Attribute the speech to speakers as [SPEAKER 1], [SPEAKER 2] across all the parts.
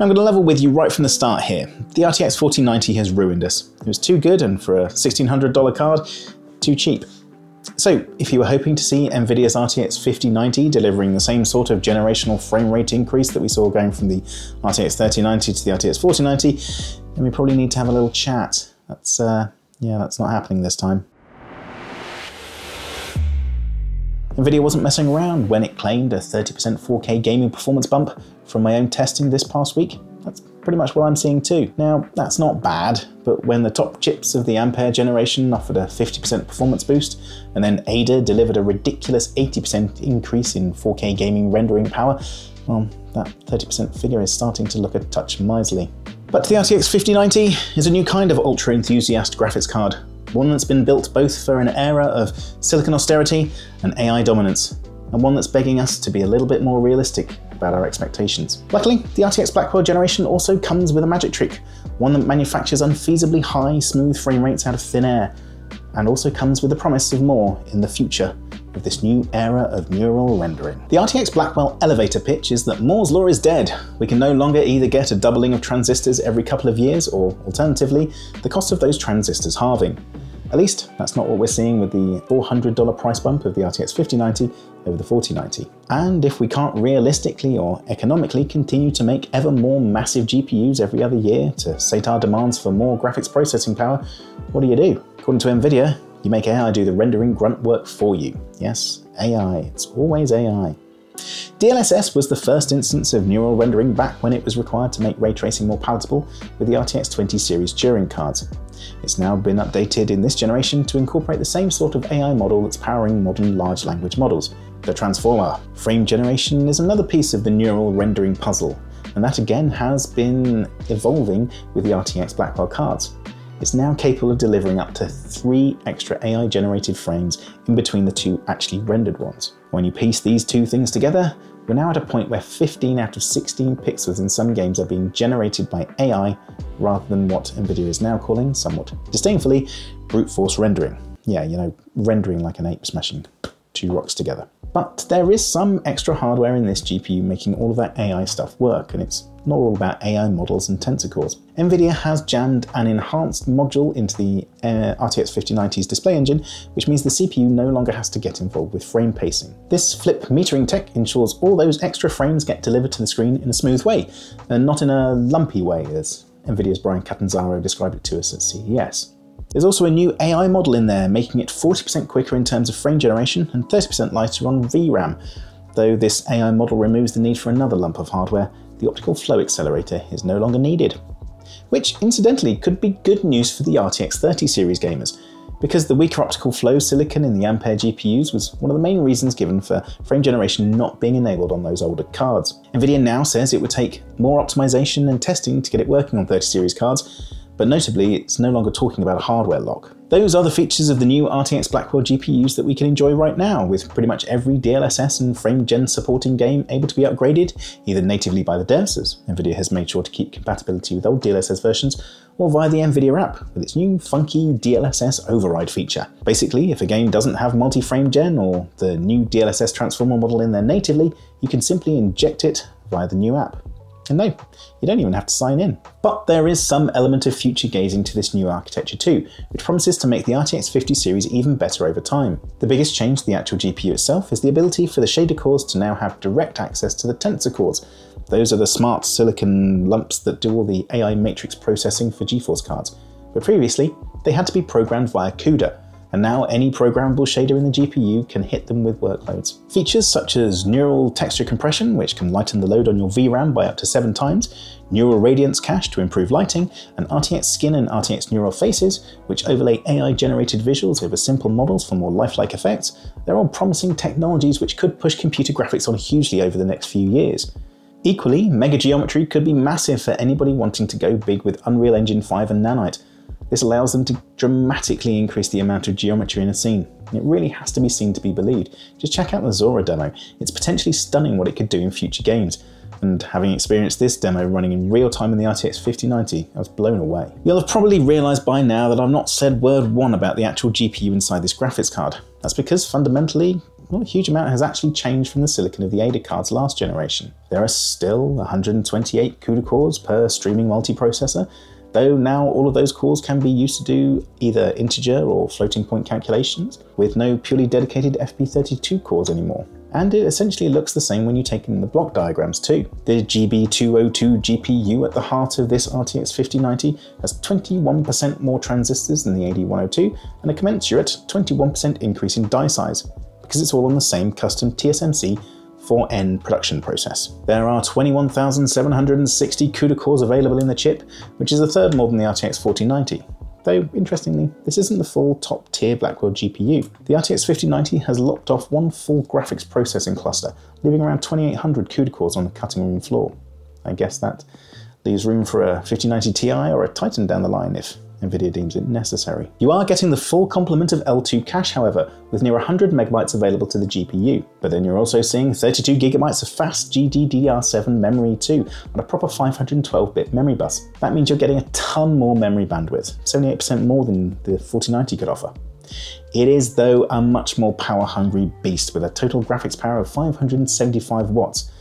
[SPEAKER 1] I'm going to level with you right from the start here. The RTX 4090 has ruined us. It was too good and for a $1600 card, too cheap. So, if you were hoping to see NVIDIA's RTX 5090 delivering the same sort of generational frame rate increase that we saw going from the RTX 3090 to the RTX 4090, then we probably need to have a little chat. That's, uh, yeah, that's not happening this time. NVIDIA wasn't messing around when it claimed a 30% 4K gaming performance bump from my own testing this past week. That's pretty much what I'm seeing too. Now, that's not bad, but when the top chips of the Ampere generation offered a 50% performance boost, and then Ada delivered a ridiculous 80% increase in 4K gaming rendering power, well, that 30% figure is starting to look a touch miserly. But the RTX 5090 is a new kind of ultra enthusiast graphics card, one that's been built both for an era of silicon austerity and AI dominance, and one that's begging us to be a little bit more realistic about our expectations. Luckily, the RTX Blackwell generation also comes with a magic trick, one that manufactures unfeasibly high, smooth frame rates out of thin air, and also comes with the promise of more in the future of this new era of neural rendering. The RTX Blackwell elevator pitch is that Moore's law is dead. We can no longer either get a doubling of transistors every couple of years, or alternatively, the cost of those transistors halving. At least, that's not what we're seeing with the $400 price bump of the RTX 5090 over the 4090. And if we can't realistically or economically continue to make ever more massive GPUs every other year to sate our demands for more graphics processing power, what do you do? According to NVIDIA, you make AI do the rendering grunt work for you. Yes, AI, it's always AI. DLSS was the first instance of neural rendering back when it was required to make ray tracing more palatable with the RTX 20 series Turing cards. It's now been updated in this generation to incorporate the same sort of AI model that's powering modern large language models, the Transformer. Frame generation is another piece of the neural rendering puzzle, and that again has been evolving with the RTX Blackwell cards. It's now capable of delivering up to three extra AI generated frames in between the two actually rendered ones. When you piece these two things together, we're now at a point where 15 out of 16 pixels in some games are being generated by AI rather than what NVIDIA is now calling, somewhat disdainfully, brute force rendering. Yeah, you know, rendering like an ape smashing two rocks together. But there is some extra hardware in this GPU making all of that AI stuff work, and it's not all about AI models and tensor cores. NVIDIA has jammed an enhanced module into the uh, RTX 5090's display engine, which means the CPU no longer has to get involved with frame pacing. This flip metering tech ensures all those extra frames get delivered to the screen in a smooth way, and not in a lumpy way, as NVIDIA's Bryan Catanzaro described it to us at CES. There's also a new AI model in there, making it 40% quicker in terms of frame generation and 30% lighter on VRAM, though this AI model removes the need for another lump of hardware the optical flow accelerator is no longer needed. Which, incidentally, could be good news for the RTX 30 series gamers, because the weaker optical flow silicon in the Ampere GPUs was one of the main reasons given for frame generation not being enabled on those older cards. Nvidia now says it would take more optimization and testing to get it working on 30 series cards, but notably it's no longer talking about a hardware lock. Those are the features of the new RTX Blackwell GPUs that we can enjoy right now, with pretty much every DLSS and frame gen supporting game able to be upgraded, either natively by the devs, as NVIDIA has made sure to keep compatibility with old DLSS versions, or via the NVIDIA app with its new funky DLSS override feature. Basically, if a game doesn't have multi-frame gen or the new DLSS transformer model in there natively, you can simply inject it via the new app. No, you don't even have to sign in. But there is some element of future gazing to this new architecture too, which promises to make the RTX 50 series even better over time. The biggest change to the actual GPU itself is the ability for the shader cores to now have direct access to the tensor cores. Those are the smart silicon lumps that do all the AI matrix processing for GeForce cards. But previously, they had to be programmed via CUDA, and now any programmable shader in the GPU can hit them with workloads. Features such as neural texture compression, which can lighten the load on your VRAM by up to 7 times, neural radiance cache to improve lighting, and RTX skin and RTX neural faces, which overlay AI-generated visuals over simple models for more lifelike effects, they're all promising technologies which could push computer graphics on hugely over the next few years. Equally, mega geometry could be massive for anybody wanting to go big with Unreal Engine 5 and Nanite, this allows them to dramatically increase the amount of geometry in a scene. It really has to be seen to be believed. Just check out the Zorah demo. It's potentially stunning what it could do in future games. And having experienced this demo running in real time in the RTX 5090, I was blown away. You'll have probably realised by now that I've not said word one about the actual GPU inside this graphics card. That's because fundamentally, not a huge amount has actually changed from the silicon of the Ada cards last generation. There are still 128 CUDA cores per streaming multiprocessor, though now all of those cores can be used to do either integer or floating point calculations, with no purely dedicated FP32 cores anymore. And it essentially looks the same when you take in the block diagrams too. The GB202 GPU at the heart of this RTX 5090 has 21% more transistors than the AD102 and a commensurate 21% increase in die size, because it's all on the same custom TSMC 4N production process. There are 21,760 CUDA cores available in the chip, which is a third more than the RTX 4090. Though, interestingly, this isn't the full top tier Blackwell GPU. The RTX 5090 has lopped off one full graphics processing cluster, leaving around 2800 CUDA cores on the cutting room floor. I guess that leaves room for a 5090 Ti or a Titan down the line if NVIDIA deems it necessary. You are getting the full complement of L2 cache, however, with near 100 megabytes available to the GPU. But then you're also seeing 32 gigabytes of fast GDDR7 memory too, on a proper 512-bit memory bus. That means you're getting a ton more memory bandwidth, 78% more than the 4090 could offer. It is, though, a much more power-hungry beast with a total graphics power of 575 watts,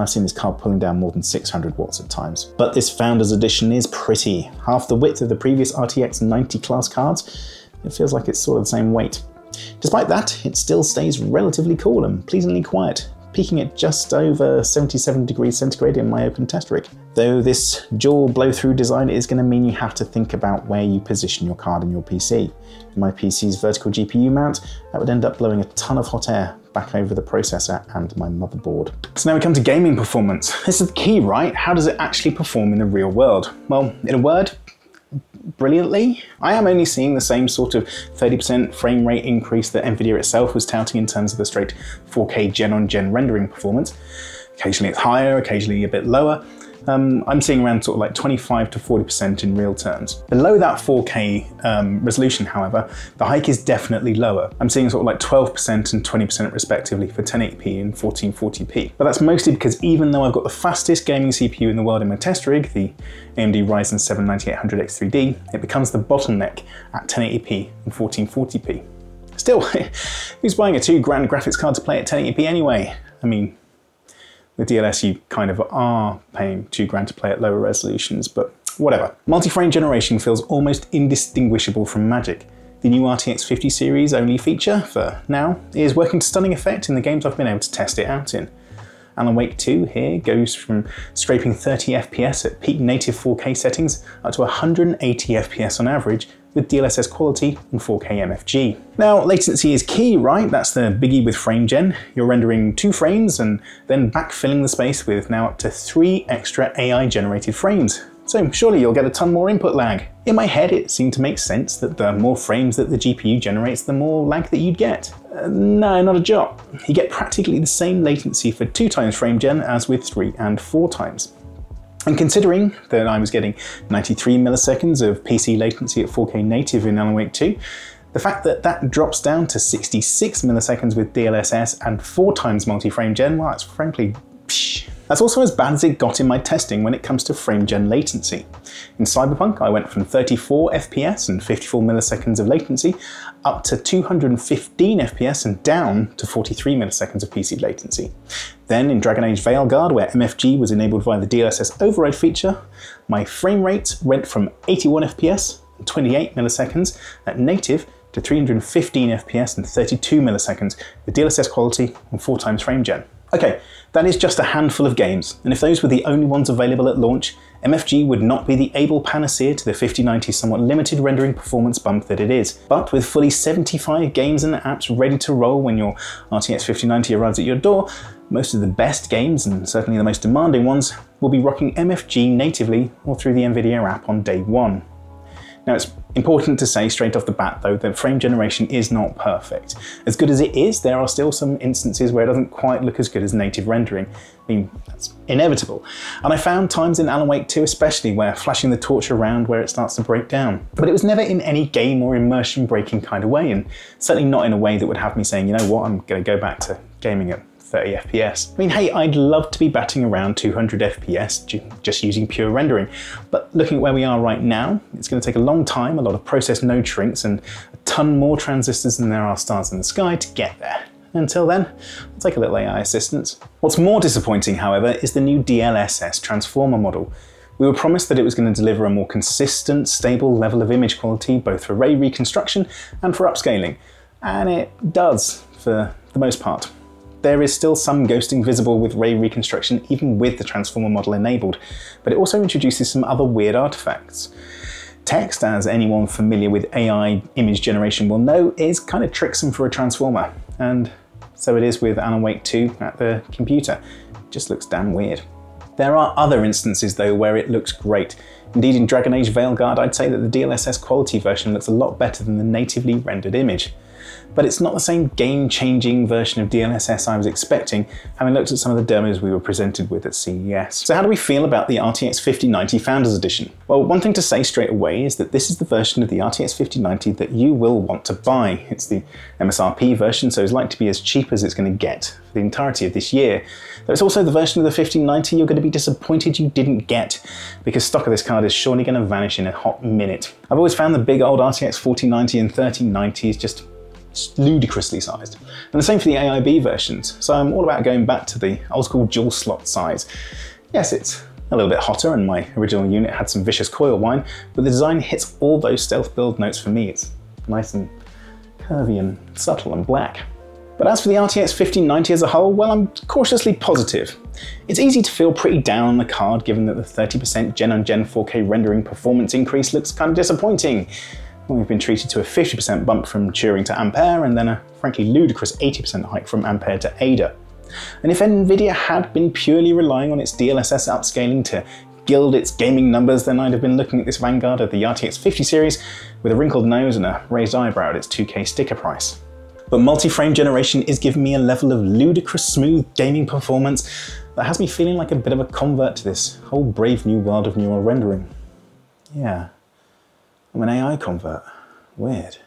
[SPEAKER 1] I've seen this card pulling down more than 600 watts at times. But this Founders Edition is pretty. Half the width of the previous RTX 90 class cards, it feels like it's sort of the same weight. Despite that, it still stays relatively cool and pleasingly quiet, peaking at just over 77 degrees centigrade in my open test rig. Though this dual blow-through design is going to mean you have to think about where you position your card in your PC. In my PC's vertical GPU mount, that would end up blowing a ton of hot air back over the processor and my motherboard. So now we come to gaming performance. This is the key, right? How does it actually perform in the real world? Well, in a word, brilliantly. I am only seeing the same sort of 30% frame rate increase that Nvidia itself was touting in terms of the straight 4K gen on gen rendering performance. Occasionally it's higher, occasionally a bit lower, um, I'm seeing around sort of like 25 to 40% in real terms. Below that 4K um, resolution, however, the hike is definitely lower. I'm seeing sort of like 12% and 20% respectively for 1080p and 1440p. But that's mostly because even though I've got the fastest gaming CPU in the world in my test rig, the AMD Ryzen 7 9800X3D, it becomes the bottleneck at 1080p and 1440p. Still, who's buying a two grand graphics card to play at 1080p anyway? I mean, with DLSS, you kind of are paying two grand to play at lower resolutions, but whatever. Multi-frame generation feels almost indistinguishable from Magic. The new RTX 50 series only feature, for now, is working to stunning effect in the games I've been able to test it out in. Alan Wake 2 here goes from scraping 30 FPS at peak native 4K settings up to 180 FPS on average with DLSS quality and 4K MFG. Now, latency is key, right? That's the biggie with FrameGen. You're rendering two frames and then backfilling the space with now up to three extra AI-generated frames. So surely you'll get a ton more input lag. In my head, it seemed to make sense that the more frames that the GPU generates, the more lag that you'd get. Uh, no, not a jot. You get practically the same latency for two times frame gen as with three and four times. And considering that I was getting 93 milliseconds of PC latency at 4K native in Alan Wake 2, the fact that that drops down to 66 milliseconds with DLSS and 4 times multi-frame gen, well, that's frankly psh. That's also as bad as it got in my testing when it comes to frame gen latency. In Cyberpunk, I went from 34 FPS and 54 milliseconds of latency up to 215 FPS and down to 43 milliseconds of PC latency. Then in Dragon Age Veilguard, where MFG was enabled via the DLSS override feature, my frame rate went from 81 FPS and 28 milliseconds at native to 315 FPS and 32 milliseconds with DLSS quality and 4 times frame gen. Okay, that is just a handful of games, and if those were the only ones available at launch, MFG would not be the able panacea to the 5090's somewhat limited rendering performance bump that it is. But with fully 75 games and apps ready to roll when your RTX 5090 arrives at your door, most of the best games, and certainly the most demanding ones, will be rocking MFG natively or through the NVIDIA app on day one. Now it's important to say straight off the bat though that frame generation is not perfect. As good as it is, there are still some instances where it doesn't quite look as good as native rendering. I mean, that's inevitable. And I found times in Alan Wake 2 especially where flashing the torch around where it starts to break down. But it was never in any game or immersion breaking kind of way, and certainly not in a way that would have me saying, you know what, I'm gonna go back to gaming at 30 FPS. I mean, hey, I'd love to be batting around 200 FPS just using pure rendering, but looking at where we are right now, it's going to take a long time, a lot of process node shrinks, and a ton more transistors than there are stars in the sky to get there. Until then, I'll take a little AI assistance. What's more disappointing, however, is the new DLSS transformer model. We were promised that it was going to deliver a more consistent, stable level of image quality both for ray reconstruction and for upscaling, and it does for the most part. There is still some ghosting visible with ray reconstruction even with the transformer model enabled, but it also introduces some other weird artifacts. Text, as anyone familiar with AI image generation will know, is kind of tricksome for a transformer, and so it is with Alan Wake 2 at the computer. It just looks damn weird. There are other instances though where it looks great. Indeed in Dragon Age Veilguard I'd say that the DLSS quality version looks a lot better than the natively rendered image but it's not the same game-changing version of DLSS I was expecting, having looked at some of the demos we were presented with at CES. So how do we feel about the RTX 5090 Founders Edition? Well, one thing to say straight away is that this is the version of the RTX 5090 that you will want to buy. It's the MSRP version, so it's likely to be as cheap as it's going to get for the entirety of this year. Though it's also the version of the 5090 you're going to be disappointed you didn't get, because stock of this card is surely going to vanish in a hot minute. I've always found the big old RTX 4090 and 3090s just ludicrously sized. And the same for the AIB versions, so I'm all about going back to the old school dual slot size. Yes, it's a little bit hotter and my original unit had some vicious coil whine, but the design hits all those stealth build notes for me. It's nice and curvy and subtle and black. But as for the RTX 5090 as a whole, well, I'm cautiously positive. It's easy to feel pretty down on the card given that the 30% gen on gen 4K rendering performance increase looks kind of disappointing. We've been treated to a 50% bump from Turing to Ampere and then a frankly ludicrous 80% hike from Ampere to Ada. And if Nvidia had been purely relying on its DLSS upscaling to gild its gaming numbers, then I'd have been looking at this vanguard of the RTX 50 series with a wrinkled nose and a raised eyebrow at its 2K sticker price. But multi-frame generation is giving me a level of ludicrous smooth gaming performance that has me feeling like a bit of a convert to this whole brave new world of neural rendering. Yeah. I'm an AI convert. Weird.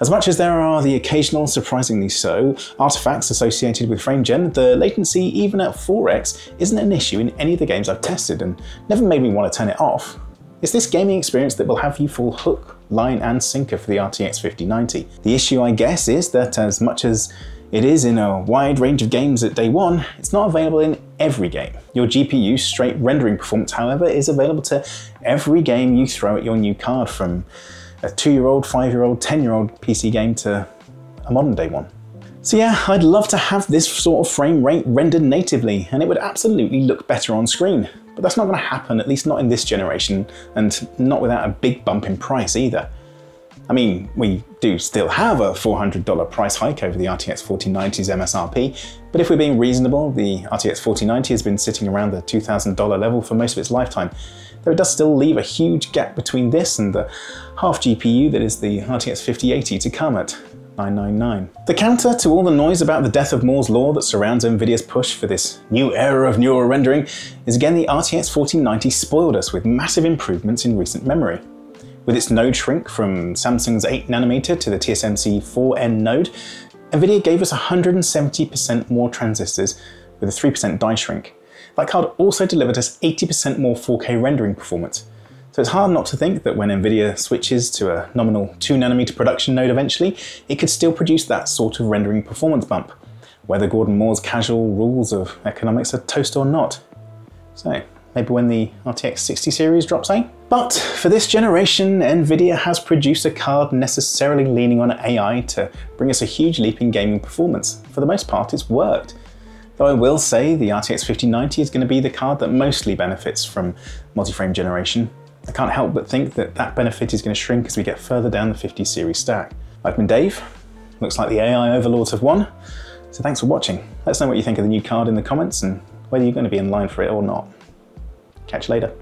[SPEAKER 1] As much as there are the occasional, surprisingly so, artifacts associated with FrameGen, the latency even at 4x isn't an issue in any of the games I've tested and never made me want to turn it off. It's this gaming experience that will have you fall hook, line and sinker for the RTX 5090. The issue I guess is that as much as it is in a wide range of games at day one, it's not available in every game. Your GPU straight rendering performance, however, is available to every game you throw at your new card from a two-year-old, five-year-old, 10-year-old PC game to a modern day one. So yeah, I'd love to have this sort of frame rate rendered natively, and it would absolutely look better on screen. But that's not going to happen, at least not in this generation, and not without a big bump in price either. I mean, we do still have a $400 price hike over the RTX 4090's MSRP, but if we're being reasonable, the RTX 4090 has been sitting around the $2,000 level for most of its lifetime, though it does still leave a huge gap between this and the half GPU that is the RTX 5080 to come at 999. The counter to all the noise about the death of Moore's law that surrounds Nvidia's push for this new era of neural rendering is again the RTX 4090 spoiled us with massive improvements in recent memory. With its node shrink from Samsung's 8nm to the TSMC 4N node, NVIDIA gave us 170% more transistors with a 3% die shrink. That card also delivered us 80% more 4K rendering performance. So it's hard not to think that when NVIDIA switches to a nominal 2nm production node eventually, it could still produce that sort of rendering performance bump, whether Gordon Moore's casual rules of economics are toast or not. So, maybe when the RTX 60 series drops, eh? But for this generation, Nvidia has produced a card necessarily leaning on AI to bring us a huge leap in gaming performance. For the most part, it's worked. Though I will say the RTX 5090 is going to be the card that mostly benefits from multi-frame generation. I can't help but think that that benefit is going to shrink as we get further down the 50 series stack. I've been Dave. Looks like the AI overlords have won. So thanks for watching. Let us know what you think of the new card in the comments and whether you're going to be in line for it or not. Catch you later.